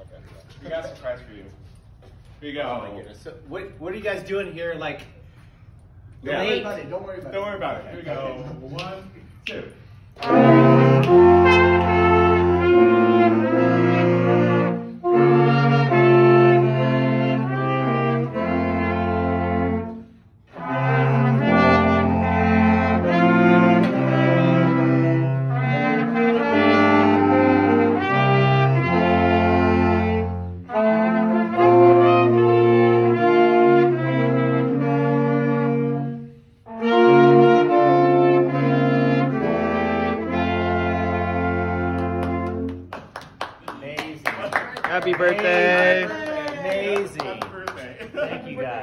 Okay. We got a surprise for you. Here you Oh my go. goodness. So what what are you guys doing here? Like Yeah. late? Don't worry about it. Don't worry about it. Here we go. One, two. Happy birthday. Amazing. Happy birthday. Thank you guys.